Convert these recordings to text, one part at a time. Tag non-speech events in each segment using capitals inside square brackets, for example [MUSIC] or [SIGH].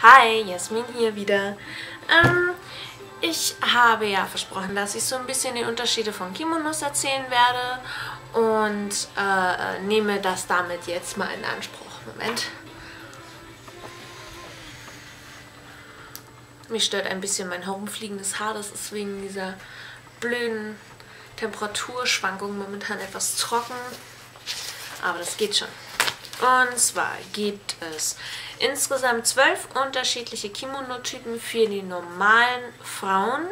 Hi, Jasmin hier wieder. Ähm, ich habe ja versprochen, dass ich so ein bisschen die Unterschiede von Kimonos erzählen werde und äh, nehme das damit jetzt mal in Anspruch. Moment. Mich stört ein bisschen mein herumfliegendes Haar, das ist wegen dieser blöden Temperaturschwankung momentan etwas trocken, aber das geht schon. Und zwar gibt es insgesamt zwölf unterschiedliche Kimono-Typen für die normalen Frauen.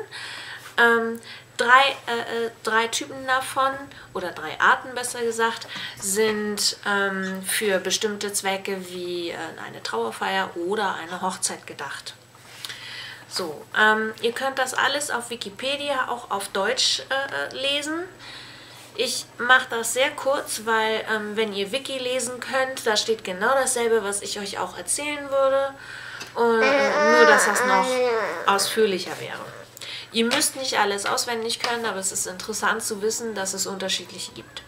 Ähm, drei, äh, äh, drei Typen davon, oder drei Arten besser gesagt, sind ähm, für bestimmte Zwecke wie äh, eine Trauerfeier oder eine Hochzeit gedacht. So, ähm, ihr könnt das alles auf Wikipedia auch auf Deutsch äh, äh lesen. Ich mache das sehr kurz, weil ähm, wenn ihr Wiki lesen könnt, da steht genau dasselbe, was ich euch auch erzählen würde. Und, äh, nur, dass das noch ausführlicher wäre. Ihr müsst nicht alles auswendig können, aber es ist interessant zu wissen, dass es unterschiedliche gibt.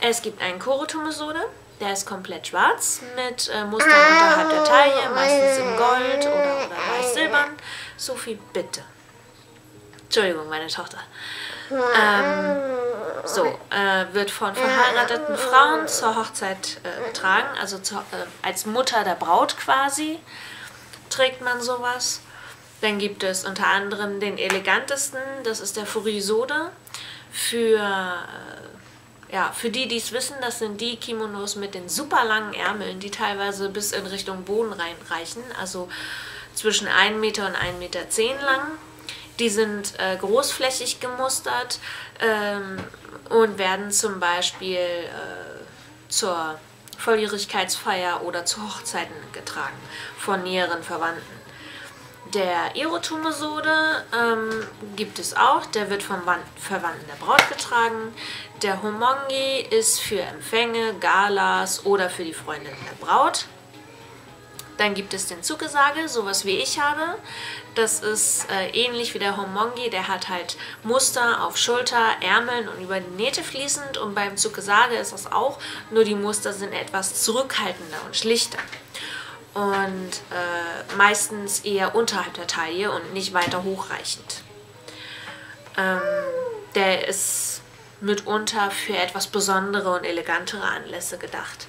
Es gibt einen Korotomesode, der ist komplett schwarz mit äh, Mustern unterhalb der Taille, meistens in Gold oder, oder weiß-silbern. Sophie, bitte. Entschuldigung, meine Tochter. Ähm, so, äh, wird von verheirateten Frauen zur Hochzeit äh, getragen, also zu, äh, als Mutter der Braut quasi trägt man sowas. Dann gibt es unter anderem den elegantesten, das ist der Furisode. Für, äh, ja, für die, die es wissen, das sind die Kimonos mit den super langen Ärmeln, die teilweise bis in Richtung Boden reinreichen, also zwischen 1 Meter und 1,10 Meter lang die sind äh, großflächig gemustert ähm, und werden zum Beispiel äh, zur Volljährigkeitsfeier oder zu Hochzeiten getragen von näheren Verwandten. Der Erotomesode ähm, gibt es auch, der wird vom Verwandten der Braut getragen. Der Homongi ist für Empfänge, Galas oder für die Freundin der Braut. Dann gibt es den Zugesage, sowas wie ich habe. Das ist äh, ähnlich wie der Homongi, der hat halt Muster auf Schulter, Ärmeln und über die Nähte fließend. Und beim Zugesage ist das auch, nur die Muster sind etwas zurückhaltender und schlichter. Und äh, meistens eher unterhalb der Taille und nicht weiter hochreichend. Ähm, der ist mitunter für etwas besondere und elegantere Anlässe gedacht.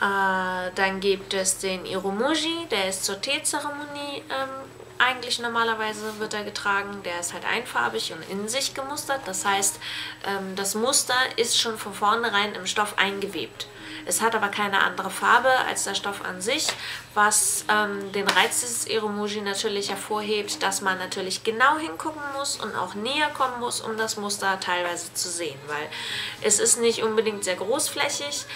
Äh, dann gibt es den Iromuji, der ist zur Teezeremonie ähm, eigentlich normalerweise wird er getragen. Der ist halt einfarbig und in sich gemustert. Das heißt, ähm, das Muster ist schon von vornherein im Stoff eingewebt. Es hat aber keine andere Farbe als der Stoff an sich, was ähm, den Reiz dieses Iromuji natürlich hervorhebt, dass man natürlich genau hingucken muss und auch näher kommen muss, um das Muster teilweise zu sehen, weil es ist nicht unbedingt sehr großflächig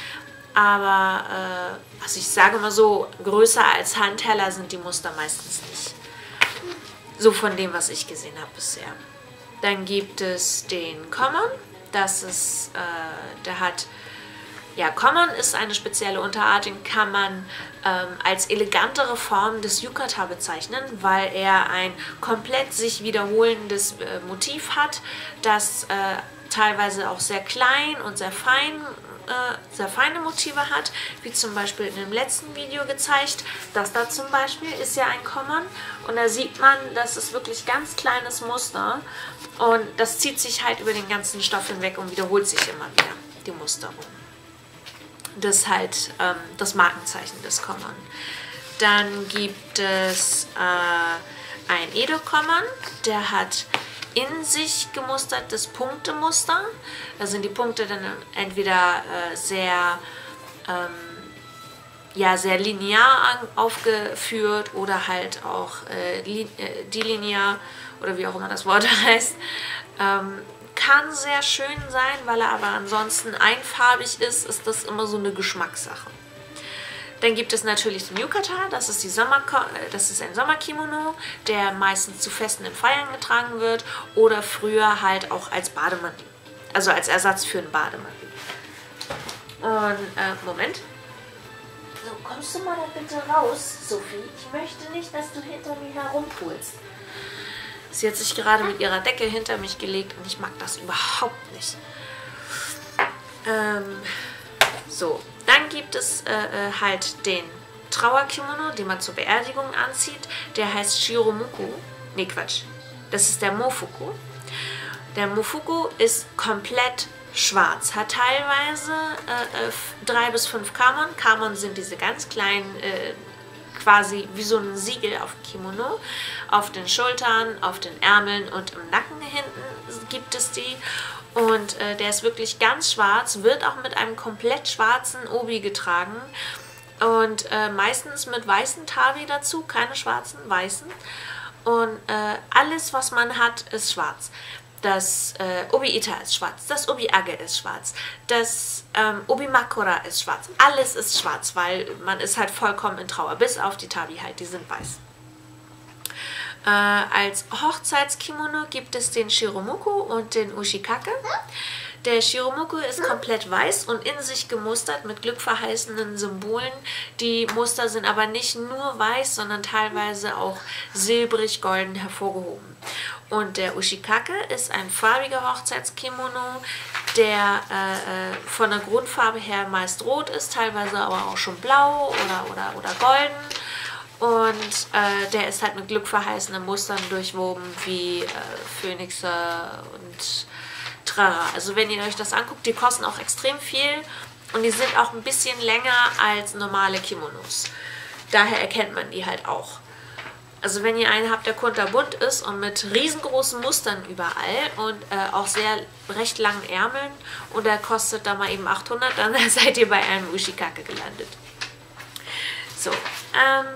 aber äh, also ich sage mal so, größer als Handteller sind die Muster meistens nicht. So von dem, was ich gesehen habe bisher. Dann gibt es den Common. Das ist, äh, der hat, ja, Common ist eine spezielle Unterart, den kann man ähm, als elegantere Form des Yukata bezeichnen, weil er ein komplett sich wiederholendes äh, Motiv hat, das äh, teilweise auch sehr klein und sehr fein äh, sehr feine Motive hat, wie zum Beispiel in dem letzten Video gezeigt. Das da zum Beispiel ist ja ein Common und da sieht man, das ist wirklich ganz kleines Muster und das zieht sich halt über den ganzen Stoff hinweg und wiederholt sich immer wieder, die Musterung. Das ist halt ähm, das Markenzeichen des Common. Dann gibt es äh, ein Edo-Common, der hat in sich gemustertes Punktemuster. Da sind die Punkte dann entweder äh, sehr, ähm, ja, sehr linear aufgeführt oder halt auch äh, äh, dilinear oder wie auch immer das Wort [LAUGHS] heißt. Ähm, kann sehr schön sein, weil er aber ansonsten einfarbig ist, ist das immer so eine Geschmackssache. Dann gibt es natürlich den Yukata, das ist, die Sommer das ist ein Sommerkimono, der meistens zu Festen in Feiern getragen wird oder früher halt auch als Bademantel, also als Ersatz für einen Bademantel. Und, äh, Moment. So, kommst du mal da bitte raus, Sophie? Ich möchte nicht, dass du hinter mir herumpulst. Sie hat sich gerade mit ihrer Decke hinter mich gelegt und ich mag das überhaupt nicht. Ähm, so, dann gibt es äh, äh, halt den Trauerkimono, den man zur Beerdigung anzieht. Der heißt Shiromuku. Nee, Quatsch. Das ist der Mofuku. Der Mofuku ist komplett schwarz, hat teilweise äh, äh drei bis fünf Kamon. Kamon sind diese ganz kleinen, äh, quasi wie so ein Siegel auf Kimono. Auf den Schultern, auf den Ärmeln und im Nacken hinten gibt es die. Und äh, der ist wirklich ganz schwarz, wird auch mit einem komplett schwarzen Obi getragen. Und äh, meistens mit weißen Tabi dazu, keine schwarzen, weißen. Und äh, alles, was man hat, ist schwarz. Das äh, Obi-Ita ist schwarz, das Obi-Age ist schwarz, das ähm, Obi-Makura ist schwarz. Alles ist schwarz, weil man ist halt vollkommen in Trauer, bis auf die Tabi halt, die sind weiß. Äh, als Hochzeitskimono gibt es den Shiromuku und den Ushikake. Der Shiromuku ist komplett weiß und in sich gemustert mit glückverheißenden Symbolen. Die Muster sind aber nicht nur weiß, sondern teilweise auch silbrig-golden hervorgehoben. Und der Ushikake ist ein farbiger Hochzeitskimono, der äh, äh, von der Grundfarbe her meist rot ist, teilweise aber auch schon blau oder, oder, oder golden. Und äh, der ist halt mit glückverheißenden Mustern durchwoben wie äh, Phönixe und Trara. Also wenn ihr euch das anguckt, die kosten auch extrem viel und die sind auch ein bisschen länger als normale Kimonos. Daher erkennt man die halt auch. Also wenn ihr einen habt, der kunterbunt ist und mit riesengroßen Mustern überall und äh, auch sehr recht langen Ärmeln und der kostet da mal eben 800, dann [LAUGHS] seid ihr bei einem Ushikake gelandet. So, ähm,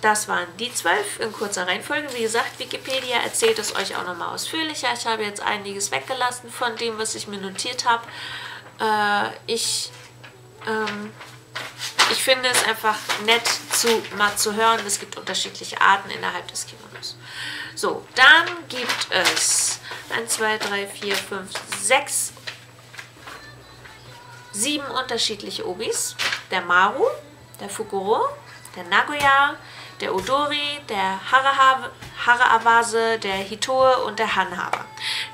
das waren die zwölf in kurzer Reihenfolge. Wie gesagt, Wikipedia erzählt es euch auch nochmal ausführlicher. Ich habe jetzt einiges weggelassen von dem, was ich mir notiert habe. Äh, ich, ähm, ich finde es einfach nett zu, mal zu hören. Es gibt unterschiedliche Arten innerhalb des Kimonos. So, dann gibt es 1, 2, 3, 4, 5, 6, 7 unterschiedliche Obis. Der Maru, der Fukuro, der Nagoya, der Odori, der Haraawase, der Hitoe und der Hanhaber.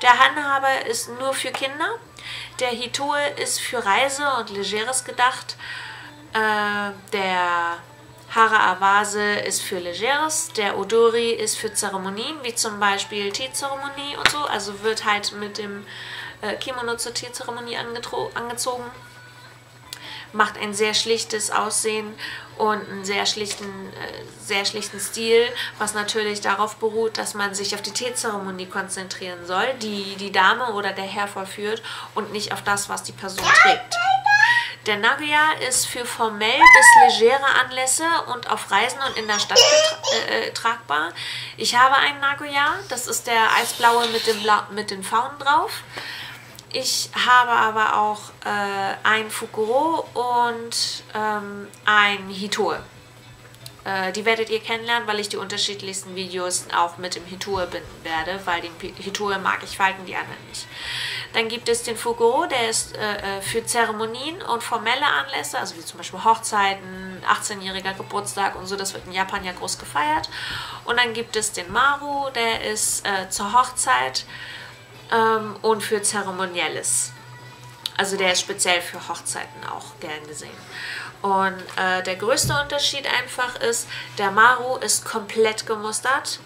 Der Hanhaber ist nur für Kinder, der Hitoe ist für Reise und Legeres gedacht, äh, der Haraawase ist für Legeres, der Odori ist für Zeremonien, wie zum Beispiel Teezeremonie und so, also wird halt mit dem äh, Kimono zur Teezeremonie angezogen macht ein sehr schlichtes Aussehen und einen sehr schlichten, äh, sehr schlichten Stil, was natürlich darauf beruht, dass man sich auf die Teezeremonie konzentrieren soll, die die Dame oder der Herr vollführt und nicht auf das, was die Person trägt. Der Nagoya ist für formell bis legere Anlässe und auf Reisen und in der Stadt äh, äh, tragbar. Ich habe einen Nagoya, das ist der eisblaue mit, dem Bla mit den Faunen drauf. Ich habe aber auch äh, ein Fukuro und ähm, ein Hitoe. Äh, die werdet ihr kennenlernen, weil ich die unterschiedlichsten Videos auch mit dem Hitoe binden werde, weil den Hitoe mag ich falten, die anderen nicht. Dann gibt es den Fukuro, der ist äh, äh für Zeremonien und formelle Anlässe, also wie zum Beispiel Hochzeiten, 18-jähriger Geburtstag und so, das wird in Japan ja groß gefeiert. Und dann gibt es den Maru, der ist äh, zur Hochzeit ähm, und für Zeremonielles. Also der ist speziell für Hochzeiten auch gern gesehen. Und äh, der größte Unterschied einfach ist, der Maru ist komplett gemustert,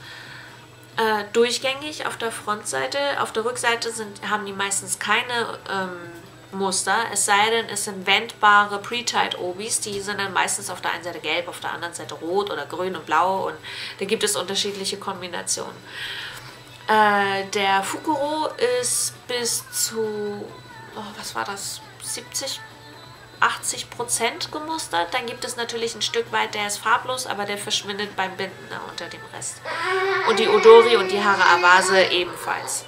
äh, durchgängig auf der Frontseite. Auf der Rückseite sind, haben die meistens keine ähm, Muster, es sei denn, es sind wendbare Pre-Tied-Obis, die sind dann meistens auf der einen Seite gelb, auf der anderen Seite rot oder grün und blau und da gibt es unterschiedliche Kombinationen. Äh, der Fukuro ist bis zu, oh, was war das, 70, 80 Prozent gemustert. Dann gibt es natürlich ein Stück weit, der ist farblos, aber der verschwindet beim Binden ne, unter dem Rest. Und die Odori und die Haare Awase ebenfalls.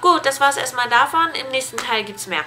Gut, das war es erstmal davon. Im nächsten Teil gibt es mehr.